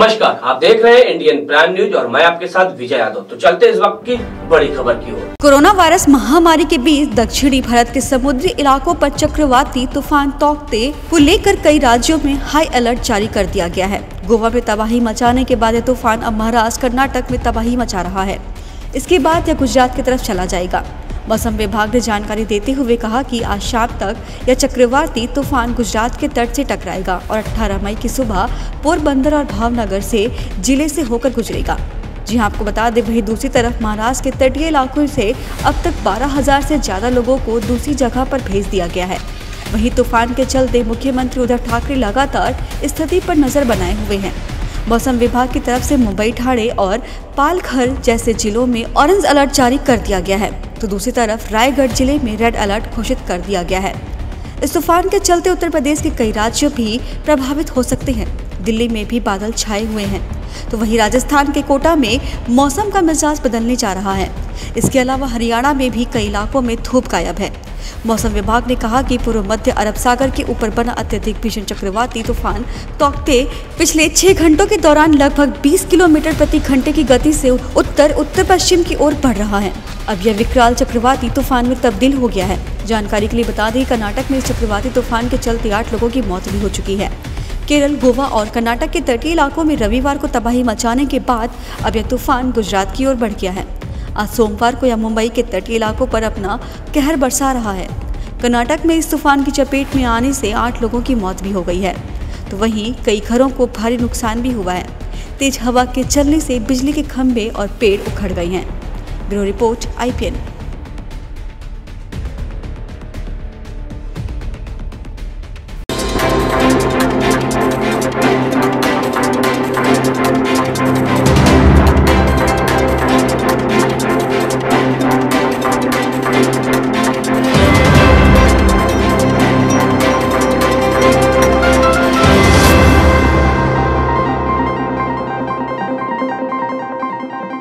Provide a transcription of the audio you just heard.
नमस्कार, आप देख रहे हैं इंडियन प्राइम न्यूज़ और मैं आपके साथ विजय यादव। तो चलते इस वक्त की बड़ी खबर की ओर। कोरोना वायरस महामारी के बीच दक्षिणी भारत के समुद्री इलाकों पर चक्रवाती तूफ़ान तौकते को लेकर कई राज्यों में हाई अलर्ट जारी कर दिया गया है। गोवा में तबाही मचाने के बाद यह तूफ़ान अब महाराष्ट्र, कर्नाटक में तबाही मचा रहा है। इसके बाद यह गुजरात की तरफ़ चला जाएगा। मौसम विभाग ने जानकारी देते हुए कहा कि आज शाम तक यह चक्रवाती तूफ़ान गुजरात के तट से टकराएगा और 18 मई की सुबह पोरबंदर और भावनगर से ज़िले से होकर गुजरेगा। जी हाँ आपको बता दें वही दूसरी तरफ़ महाराष्ट्र के तटीय इलाकों से अब तक 12,000 से ज़्यादा लोगों को दूसरी जगह पर भेज दिया गया है। वहीं तूफ़ान के चलते मुख्यमंत्री उद्धव ठाकरे लगातार स्थिति पर नज़र बनाए हुए हैं। मौसम विभाग की तरफ़ से मुंबई ठाणे और पालघर जैसे जिलों में ऑरेंज अलर्ट जारी कर दिया गया है। तो दूसरी तरफ़ रायगढ़ ज़िले में रेड अलर्ट घोषित कर दिया गया है। इस तूफ़ान के चलते उत्तर प्रदेश के कई राज्य भी प्रभावित हो सकते हैं। दिल्ली में भी बादल छाए हुए हैं। तो वहीं राजस्थान के कोटा में मौसम का मिजाज बदलने जा रहा है। इसके अलावा हरियाणा में भी कई इलाकों में धूप गायब है। मौसम विभाग ने कहा कि पूर्व मध्य अरब सागर के ऊपर बना अत्यधिक भीषण चक्रवाती तूफ़ान तोकते पिछले छह घंटों के दौरान लगभग 20 किलोमीटर प्रति घंटे की गति से उत्तर उत्तर पश्चिम की ओर बढ़ रहा है। अब यह विकराल चक्रवाती तूफ़ान में तब्दील हो गया है। जानकारी के लिए बता दें, कर्नाटक में इस चक्रवाती तूफ़ान के चलते आठ लोगों की मौत भी हो चुकी है। केरल, गोवा और कर्नाटक के तटीय इलाकों में रविवार को तबाही मचाने के बाद अब यह तूफ़ान गुजरात की ओर बढ़ गया है। आज सोमवार को यह मुंबई के तटीय इलाकों पर अपना कहर बरसा रहा है। कर्नाटक में इस तूफ़ान की चपेट में आने से आठ लोगों की मौत भी हो गई है। तो वहीं कई घरों को भारी नुकसान भी हुआ है। तेज हवा के चलने से बिजली के खंभे और पेड़ उखड़ गए हैं। ब्यूरो रिपोर्ट आई